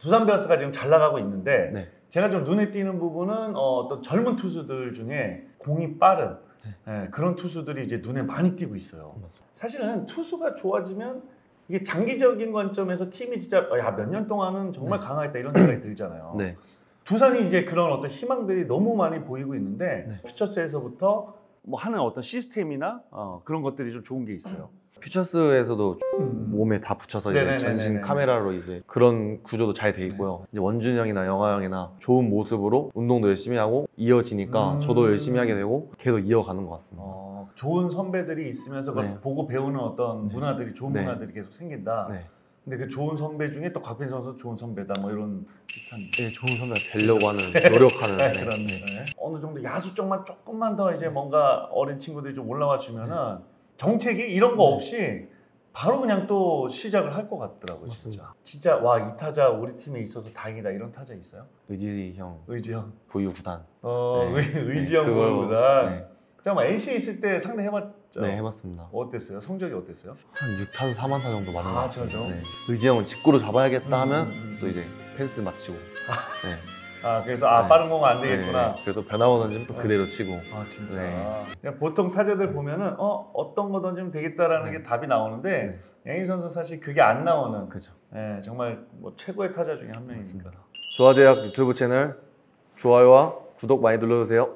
두산 베어스가 지금 잘 나가고 있는데 네. 제가 좀 눈에 띄는 부분은 어, 떤 젊은 투수들 중에 공이 빠른 예, 그런 투수들이 이제 눈에 많이 띄고 있어요. 사실은 투수가 좋아지면 이게 장기적인 관점에서 팀이 진짜 야몇 년 동안은 정말 강하겠다 이런 생각이 들잖아요. 네. 두산이 이제 그런 어떤 희망들이 너무 많이 보이고 있는데 네. 퓨처스에서부터 뭐 하는 어떤 시스템이나 어, 그런 것들이 좀 좋은 게 있어요. 퓨처스에서도 몸에 다 붙여서 이제 네네네네네. 전신 카메라로 이제 그런 구조도 잘 돼 있고요. 이제 원준 형이나 영화 형이나 좋은 모습으로 운동도 열심히 하고 이어지니까 음. 저도 열심히 하게 되고 계속 이어가는 것 같습니다. 어, 좋은 선배들이 있으면서 그걸 네. 보고 배우는 어떤 문화들이 좋은 네. 문화들이 계속 생긴다. 네. 근데 그 좋은 선배 중에 또 곽빈 선수 좋은 선배다 뭐 이런 비슷한 되게 좋은 선배가 되려고 하는 노력하는 네, 네. 그런 네. 어느 정도 야수 쪽만 조금만 더 이제 뭔가 어린 친구들이 좀 올라와 주면은 정책이 이런 거 네. 없이 바로 그냥 또 시작을 할 것 같더라고요 진짜. 진짜 와 이 타자 우리 팀에 있어서 다행이다 이런 타자 있어요? 의지 형 의지 형 보유 구단 어 네. 의- 의지형 네, 그거- 보유보다 네. 잠깐만 NC 있을 때 상대 해봤죠? 네 해봤습니다. 어땠어요? 성적이 어땠어요? 한 6타수 4만타 정도 맞는 아, 것 같아요. 저죠? 네. 의지 형은 직구로 잡아야겠다 음, 하면 음, 음. 또 이제 펜스 맞히고 네. 아 그래서 아 네. 빠른 공 안 되겠구나 네. 그래서 변화고 던지면 또 네. 그대로 치고 아 진짜 네. 그냥 보통 타자들 보면은 어 어떤 거 던지면 되겠다라는 네. 게 답이 나오는데 양희 선수 사실 그게 안 나오는 그죠. 예, 정말 뭐 최고의 타자 중에 한 명이니까. 조화제약 유튜브 채널 좋아요와 구독 많이 눌러주세요.